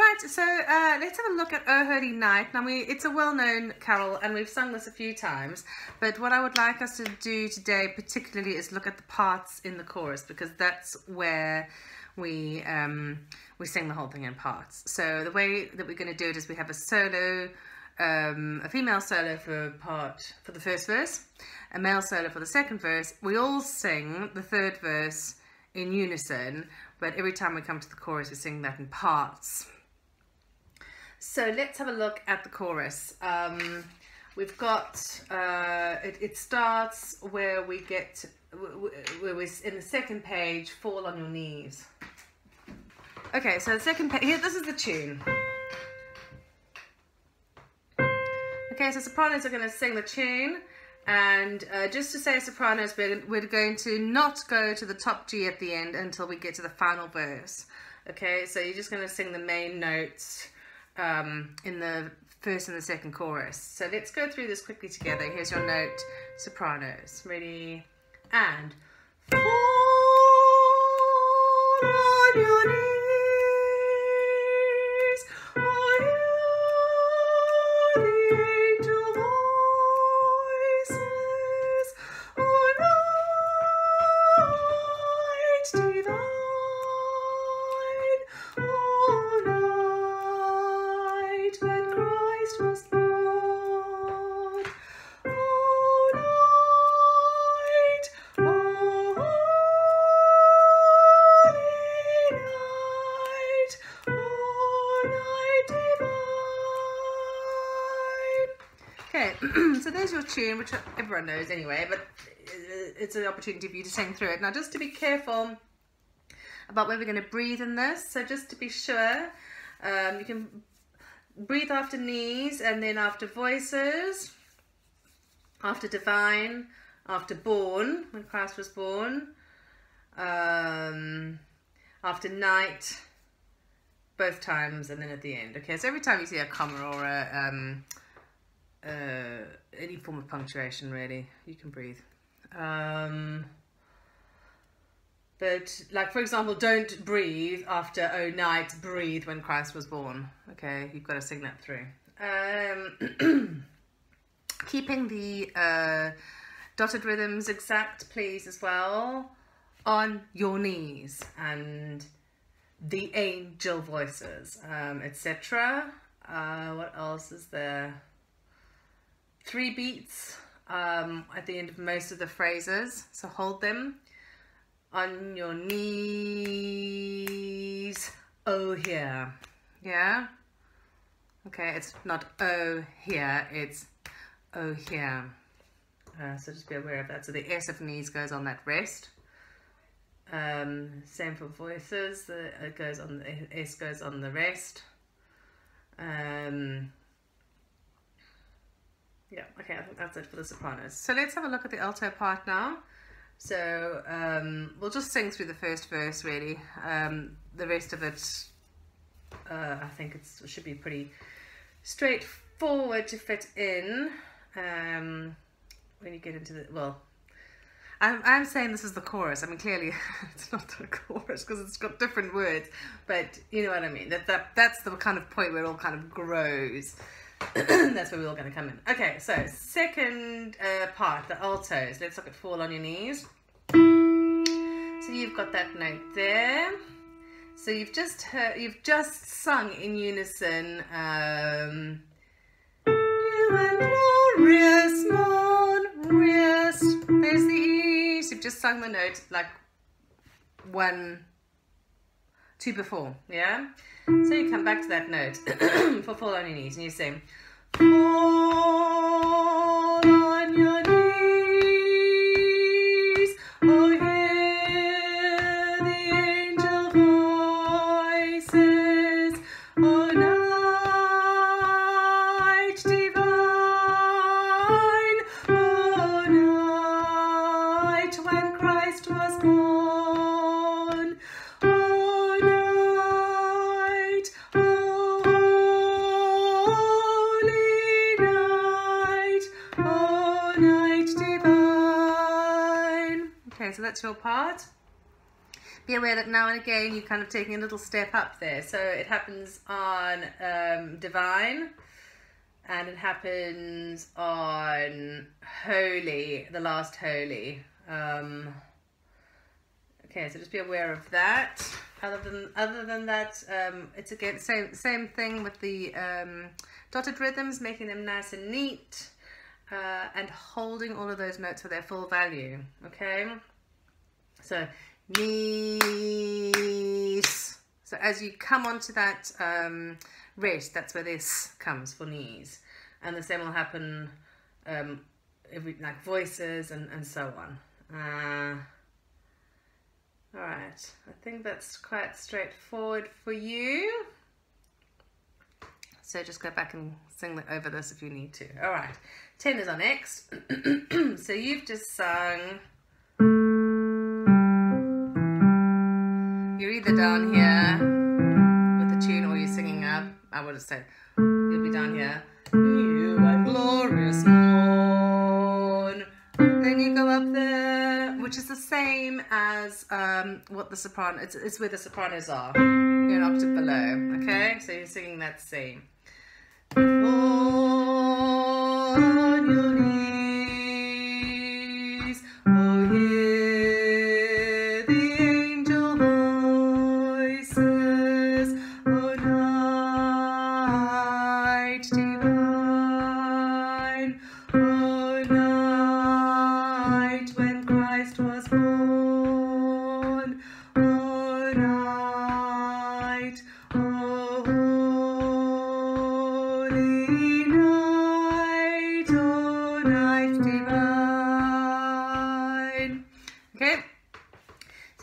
Right, so uh, let's have a look at O Holy Night. Now, we, it's a well-known carol, and we've sung this a few times. But what I would like us to do today, particularly, is look at the parts in the chorus, because that's where we um, we sing the whole thing in parts. So the way that we're going to do it is we have a solo, um, a female solo for part for the first verse, a male solo for the second verse. We all sing the third verse in unison, but every time we come to the chorus, we sing that in parts. So let's have a look at the chorus. Um, we've got, uh, it, it, starts where we get, where we're in the second page, fall on your knees. Okay, so the second page, here, this is the tune. Okay, so sopranos are going to sing the tune. And uh, just to say sopranos, we're, we're going to not go to the top G at the end until we get to the final verse. Okay, so you're just going to sing the main notes um, in the first and the second chorus. So let's go through this quickly together. Here's your note, sopranos. Ready? And there's your tune, which everyone knows anyway, but it's an opportunity for you to sing through it. Now, just to be careful about where we're going to breathe in this, so just to be sure, um, you can breathe after knees and then after voices, after divine, after born, when Christ was born, um, after night, both times, and then at the end. Okay, so every time you see a comma or a... Um, uh, any form of punctuation really. You can breathe. Um, but like for example don't breathe after oh night breathe when Christ was born. Okay you've got to sing that through. Um, keeping the uh, dotted rhythms exact please as well. On your knees and the angel voices um, etc uh, what else is there three beats um, at the end of most of the phrases. So hold them on your knees. Oh, here. Yeah? Okay, it's not oh, here. It's oh, here. Uh, so just be aware of that. So the S of knees goes on that rest. Um, same for voices. The it goes on the S goes on the rest. Um, yeah, okay, I think that's it for the sopranos. So let's have a look at the alto part now. So um, we'll just sing through the first verse really. Um, the rest of it, uh, I think it should be pretty straightforward to fit in um, when you get into the, well, I'm, I'm saying this is the chorus. I mean, clearly it's not the chorus because it's got different words, but you know what I mean. That, that That's the kind of point where it all kind of grows. That's where we're all going to come in. Okay, so second uh, part, the altos. Let's look at fall on your knees. So you've got that note there. So you've just heard, you've just sung in unison. Um, you and glorious glorious. There's the E. So you've just sung the note like one, two before, yeah? So you come back to that note for fall on your knees and you sing, fall Okay, so that's your part. be aware that now and again you're kind of taking a little step up there. So it happens on um, divine and it happens on holy, the last holy. Um, okay, so just be aware of that. Other than other than that, um, it's again same same thing with the um, dotted rhythms, making them nice and neat, uh, and holding all of those notes for their full value. Okay, so knees. So as you come onto that um, rest, that's where this comes for knees, and the same will happen um, every like voices and and so on. Uh, all right, I think that's quite straightforward for you. So just go back and sing over this if you need to. All right, tenors are next. so you've just sung. Down here with the tune or you're singing up. I would have said you'll be down here. You and glorious morn. Then you go up there, which is the same as um, what the soprano. It's, it's where the sopranos are. You're an octave below. Okay, so you're singing that same. On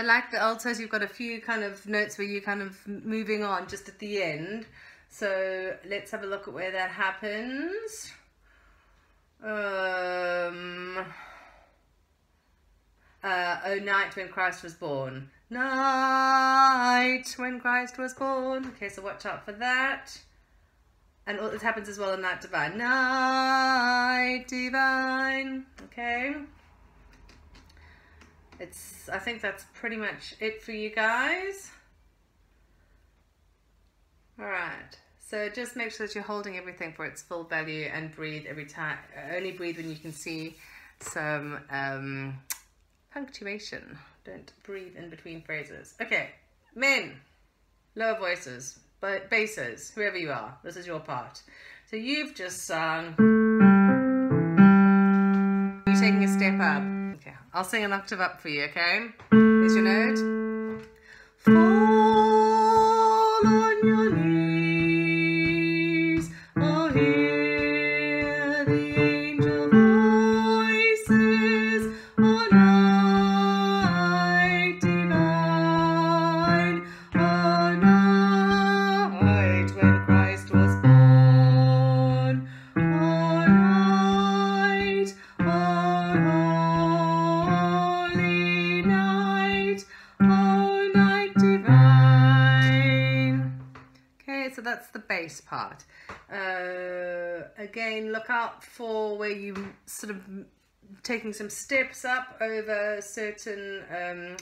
So like the altos, you've got a few kind of notes where you're kind of moving on just at the end. So let's have a look at where that happens. Um, uh, oh, night when Christ was born. Night when Christ was born. Okay, so watch out for that. And it happens as well in that Divine. Night Divine. Okay. It's. I think that's pretty much it for you guys. All right. So just make sure that you're holding everything for its full value and breathe every time. Only breathe when you can see some um, punctuation. Don't breathe in between phrases. Okay, men, lower voices, but basses, whoever you are. This is your part. So you've just sung. You're taking a step up. I'll sing an octave up for you. Okay, here's your note. Fall bass part. Uh, again, look out for where you sort of taking some steps up over certain um,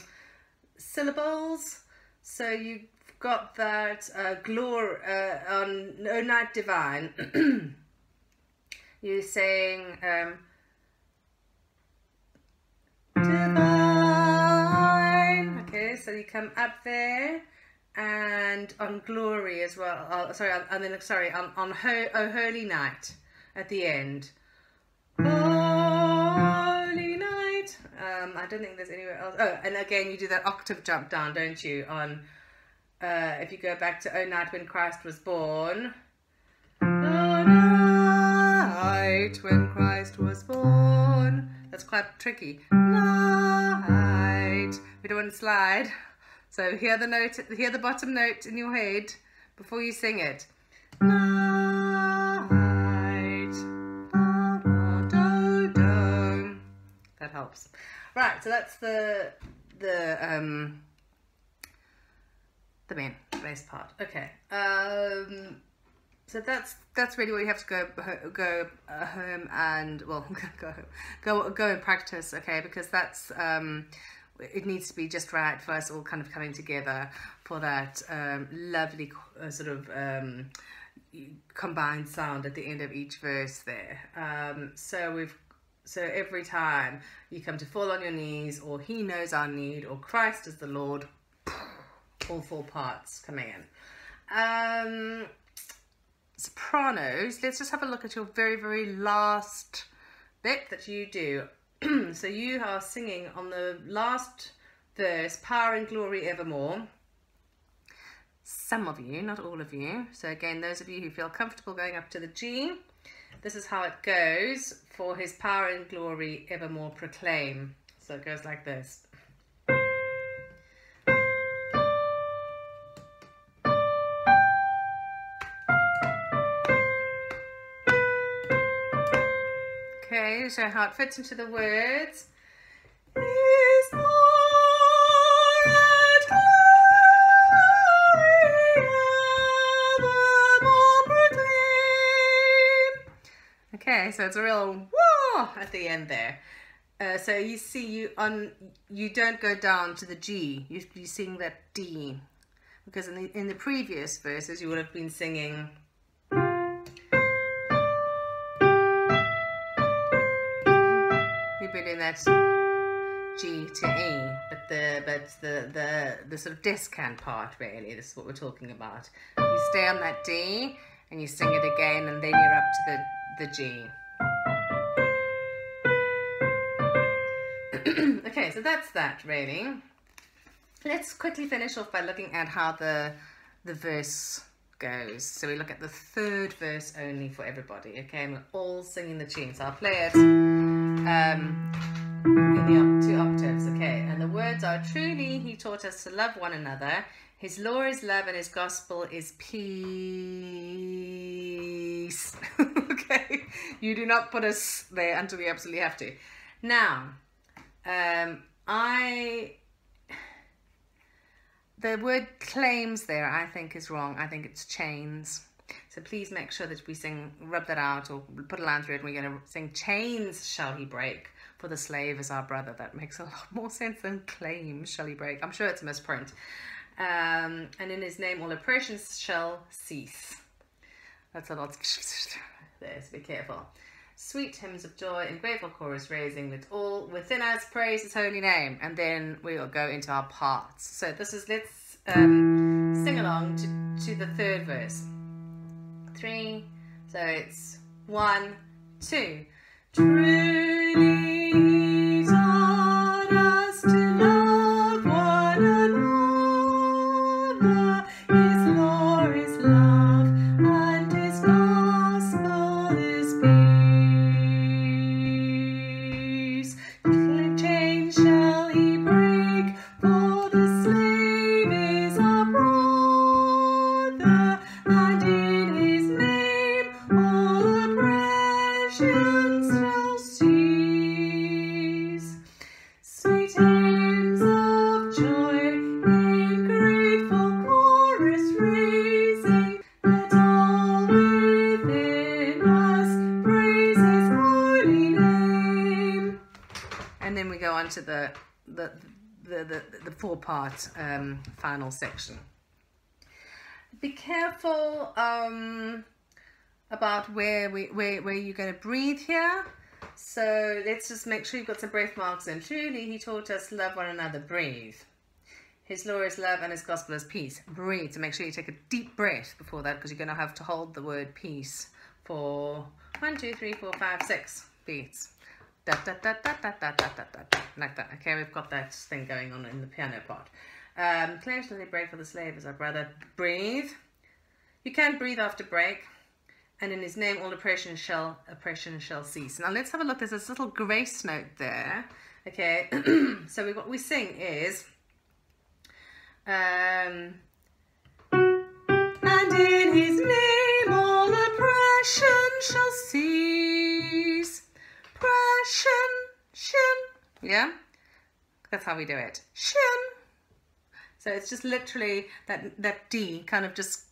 syllables. So you've got that uh, glory uh, on O Night Divine. You're saying um, divine. Okay, so you come up there and on glory as well. Oh, sorry, on- and then sorry on on ho- oh holy night at the end. Holy night. Um, I don't think there's anywhere else. Oh, and again, you do that octave jump down, don't you? On uh, if you go back to Oh Night When Christ Was Born. Oh night when Christ was born. That's quite tricky. Night. We don't want to slide. So hear the note, hear the bottom note in your head before you sing it. That helps. Right, so that's the the um the main bass part. Okay. Um so that's that's really what you have to go go uh, home and well go go go and practice okay because that's um it needs to be just right for us all kind of coming together for that um, lovely uh, sort of um, combined sound at the end of each verse there. Um, so we've so every time you come to fall on your knees, or He knows our need, or Christ is the Lord, all four parts coming in. Um, sopranos. Let's just have a look at your very very last bit that you do. so you are singing on the last verse, power and glory evermore. Some of you, not all of you. So again, those of you who feel comfortable going up to the G, this is how it goes. For his power and glory evermore proclaim. So it goes like this. Okay, so how it fits into the words. Okay, so it's a real whoa at the end there. Uh, so you see you on you don't go down to the G. You you sing that D because in the in the previous verses you would have been singing. Be doing that G to E, but the but the the the sort of descant part really. This is what we're talking about. You stay on that D and you sing it again, and then you're up to the the G. okay, so that's that really. Let's quickly finish off by looking at how the the verse goes. So we look at the third verse only for everybody, okay? And we're all singing the tune. So I'll play it um, the two octaves, okay? And the words are, truly he taught us to love one another. His law is love and his gospel is peace. okay? You do not put us there until you absolutely have to. Now, um, I the word claims there I think is wrong. I think it's chains. So please make sure that we sing, rub that out or put a line through it. And we're going to sing chains shall he break for the slave is our brother. That makes a lot more sense than claims shall he break. I'm sure it's a misprint. Um, and in his name all oppressions shall cease. That's a lot there, so be careful. Sweet hymns of joy and grateful chorus raising that all within us praise his holy name. And then we'll go into our parts. So this is, let's um, sing along to, to the third verse. Three, so it's one, two. Truly. The, the four part um, final section. Be careful um, about where we where, where you're going to breathe here. So let's just make sure you've got some breath marks in. Truly, he taught us love one another, breathe. His law is love and his gospel is peace. Breathe. So make sure you take a deep breath before that because you're going to have to hold the word peace for one, two, three, four, five, six beats. Da, da, da, da, da, da, da, da, da, like that. Okay, we've got that thing going on in the piano part. Um, claims that they break for the slave as our brother. Breathe. You can breathe after break. And in his name, all oppression shall oppression shall cease. Now let's have a look. There's this little grace note there. Okay, so we, what we sing is, um, and in his name all oppression shall cease. Oppression, shin, yeah? That's how we do it. Shin. So it's just literally that, that D kind of just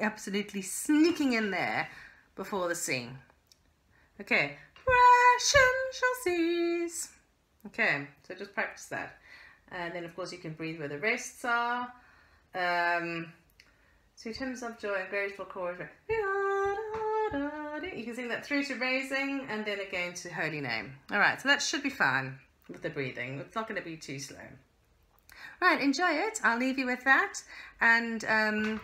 absolutely sneaking in there before the C. Okay. Ration shall cease. Okay, so just practice that. And then, of course, you can breathe where the rests are. Um, sweet hymns of joy and grateful chorus. You can sing that through to raising and then again to holy name. All right, so that should be fine with the breathing. It's not going to be too slow. Right, enjoy it. I'll leave you with that. And um,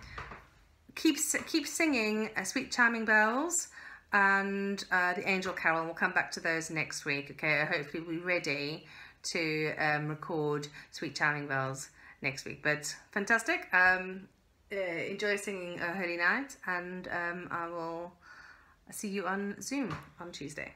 keep, keep singing uh, Sweet Chiming Bells and uh, the Angel Carol. We'll come back to those next week. Okay, hopefully we'll be ready to um, record Sweet Chiming Bells next week. But fantastic. Um, uh, enjoy singing uh, Holy Night and um, I will see you on Zoom on Tuesday.